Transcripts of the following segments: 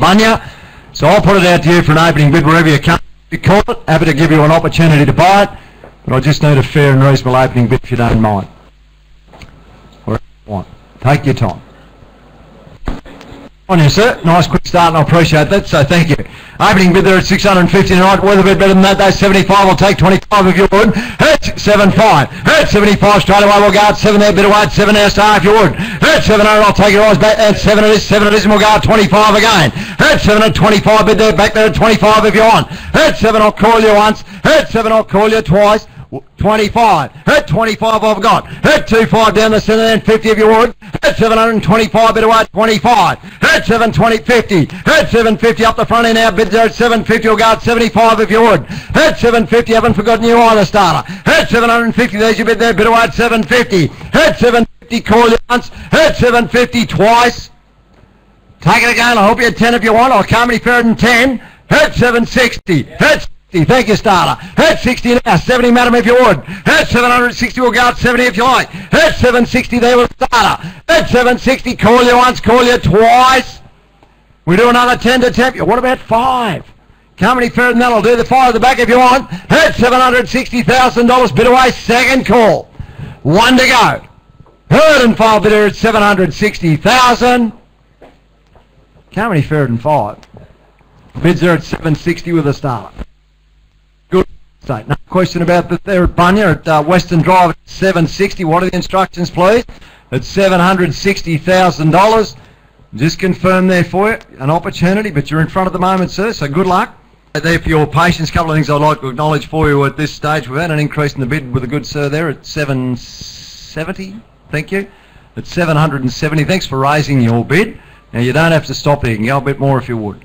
Bunya. So I'll put it out to you for an opening bid wherever you come. Call it. Happy to give you an opportunity to buy it, but I just need a fair and reasonable opening bid if you don't mind. Take your time. On you, sir. Nice quick start, and I appreciate that, so thank you. Opening bid there at 650 tonight. Weather bit better than that, though. 75 will take 25 if you would. Hit 75. Hit 75 straight away. We'll go at 7 there, bit away at 7 now, star if you would. Hit 7 I'll take your eyes back at 7 it is. 7 it is, and we'll go at 25 again. Hit 7 at 25 bid there, back there at 25 if you want. Hit 7 I'll call you once. Hit 7 I'll call you twice. 25. Hit 25 I've got. Hit 25 down the centre then 50 if you would. Hit 725 bit away 25. Hit 720 50. Hit 750 up the front end now bid there at 750 will go at 75 if you would. Hit 750 haven't forgotten you either starter. Hit 750 there's your bid there bid away at 750. Hit 750 call you once. Hit 750 twice. Take it again. I hope you had 10 if you want. I can't be fairer than 10. Hit 760. Hit 60. Thank you, starter. Hit 60 now. 70, madam, if you would. Hit 760. We'll go at 70 if you like. Hit 760 there with starter. Hit 760. Call you once. Call you twice. We do another 10 to tempt you. What about five? Can't any fairer than that. I'll do the five at the back if you want. Hit $760,000. Bid away. Second call. One to go. Heard and bidder at 760,000. Can't any fairer than five. Bids are at 760 with a starter. Good. So, no question about that there at Bunya at uh, Weston Drive at 760. What are the instructions, please? At $760,000. Just confirm there for you. An opportunity, but you're in front at the moment, sir, so good luck. There for your patience. A couple of things I'd like to acknowledge for you at this stage. We've had an increase in the bid with a good sir there at 770. Thank you. At 770. Thanks for raising your bid. Now, you don't have to stop there. You can go a bit more if you would.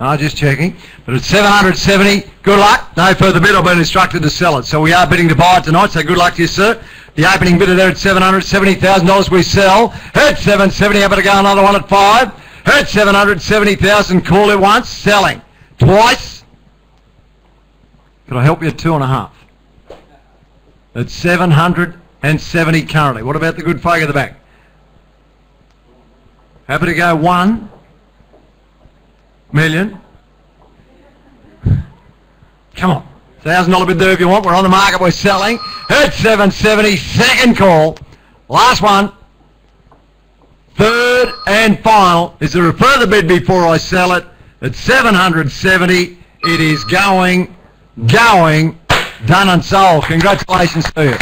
I'm just checking. But at 770, good luck. No further bid. I've been instructed to sell it. So we are bidding to buy it tonight, so good luck to you, sir. The opening bidder there at $770,000 we sell. At 770, how about to go another one at 5? At 770,000, call it once, selling. Twice. Could I help you at two and a half? At 770 currently. What about the good folk at the back? Happy to go one million. Come on. Thousand dollar bid there if you want. We're on the market. We're selling. At 770. Second call. Last one. Third and final. Is there a further bid before I sell it? At 770. It is going, going, done and sold. Congratulations to you.